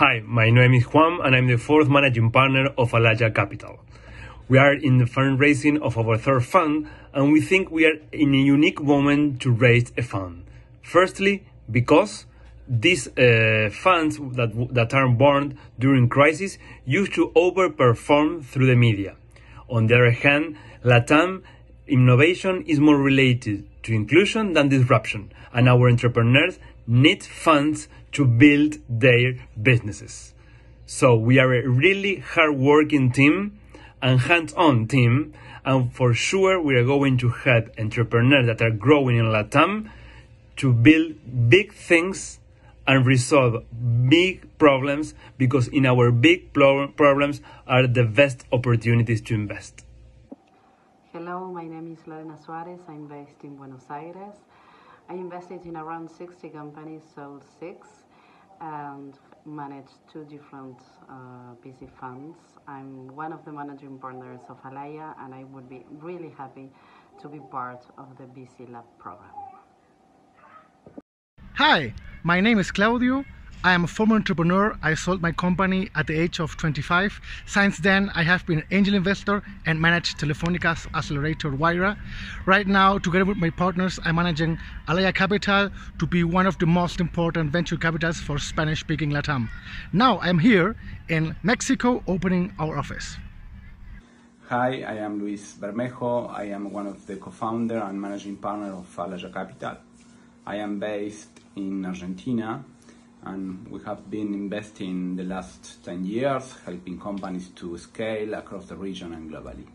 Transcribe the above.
Hi, my name is Juan and I'm the fourth managing partner of Alaya Capital. We are in the fundraising of our third fund and we think we are in a unique moment to raise a fund. Firstly, because these uh, funds that, that are born during crisis used to overperform through the media. On the other hand, LATAM innovation is more related to inclusion than disruption, and our entrepreneurs need funds to build their businesses. So we are a really hard-working team and hands-on team, and for sure we are going to help entrepreneurs that are growing in LATAM to build big things and resolve big problems because in our big problems are the best opportunities to invest. Hello, my name is Lorena Suarez. I'm based in Buenos Aires. I invested in around 60 companies, sold six, and managed two different uh, VC funds. I'm one of the managing partners of Alaya, and I would be really happy to be part of the VC Lab program. Hi, my name is Claudio. I am a former entrepreneur. I sold my company at the age of 25. Since then, I have been an angel investor and managed Telefonica's accelerator Wayra. Right now, together with my partners, I'm managing Alaya Capital to be one of the most important venture capitals for Spanish-speaking Latam. Now, I'm here in Mexico opening our office. Hi, I am Luis Bermejo. I am one of the co-founder and managing partner of Alaya Capital. I am based in Argentina and we have been investing the last 10 years helping companies to scale across the region and globally.